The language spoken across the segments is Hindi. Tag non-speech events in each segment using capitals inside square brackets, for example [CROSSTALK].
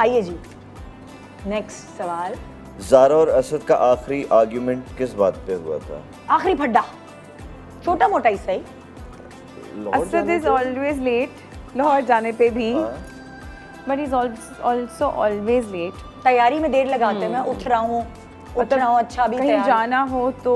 आइए जी। नेक्स्ट सवाल। जारा और असद का आखिरी आर्ग्यूमेंट किस बात पे हुआ था? आखिरी फड्डा। छोटा मोटा ही सही। Asad is always late Lahore जाने पे भी। But is also always late तैयारी में देर लगाते हैं मैं उठ रहा हूँ। उठ रहा हूँ अच्छा भी कहीं तैयार। जाना हो तो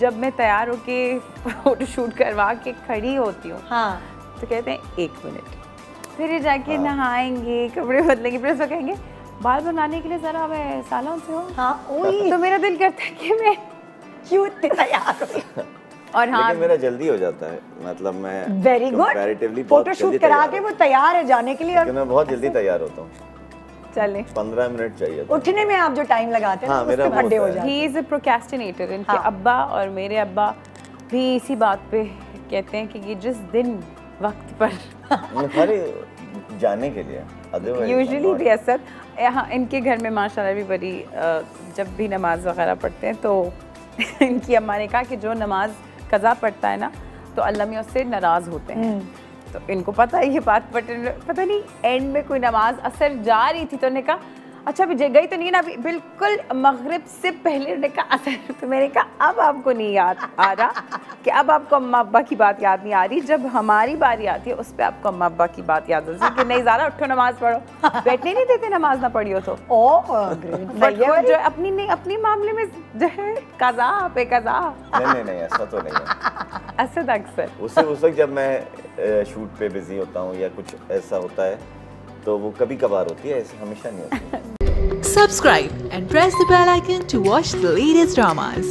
जब मैं तैयार होके [LAUGHS] फ़ोटो शूट करवा के खड़ी होती हूँ हाँ। तो कहते हैं एक मिनट फिर ये जाके नहाएँगे कपड़े बदलेंगे फिर उसको कहेंगे बाल बनाने के लिए ज़रा मैं सालों से हो। हाँ वही। तो मेरा दिल करता है कि मैं क्यों इतनी तैयार हुई [LAUGHS] और हाँ। लेकिन मेरा जल्दी हो जाता है मतलब मैं वेरी गुड comparatively बहुत फ़ोटो जल्दी शूट करा के वो तैयार है जाने के लिए और मैं बहुत जल्दी तैयार होता हूँ। चले। पंद्रह मिनट चाहिए उठने में आप जो टाइम लगाते हैं हाँ, मेरा हो होता है। जाते ही। इज़ अ प्रोकेस्टिनेटर इनके हाँ। अब्बा और मेरे अब्बा भी इसी बात पे कहते हैं कि ये जिस दिन वक्त पर। अरे जाने के लिए यूजुअली भी असद यहाँ इनके घर में माशाल्लाह भी बड़ी जब भी नमाज़ वगैरह पढ़ते हैं तो [LAUGHS] इनकी अम्मा ने कहा कि जो नमाज़ कज़ा पढ़ता है ना तो अल्लाह में उससे नाराज़ होते हैं। तो इनको पता है ये बात पता नहीं एंड में कोई नमाज़ असर जा रही थी तो उन्होंने कहा अच्छा अभी गई तो नहीं है ना अभी बिल्कुल मगरिब से पहले उन्होंने कहा असर तो मैंने कहा अब आपको नहीं याद आ रहा कि अब आपको अम्मा अब्बा की बात याद नहीं आ रही। जब हमारी बारी आती है उस पर आपको अम्मा अब्बा की बात याद होती है। कि नहीं ज़्यादा उठो नमाज़ पढ़ो। बैठने नहीं देते नमाज़ ना पढ़ी हो तो ओ जो अपनी नहीं अपनी मामले में जो है कज़ा पे कज़ा। नहीं नहीं ऐसा तो नहीं है। असद अक्सर। उसे उस वक्त जब मैं शूट पे बिज़ी होता हूँ या कुछ ऐसा होता है तो वो कभी कभार होती है, ऐसे हमेशा नहीं होती। Subscribe and press the bell icon to watch the latest dramas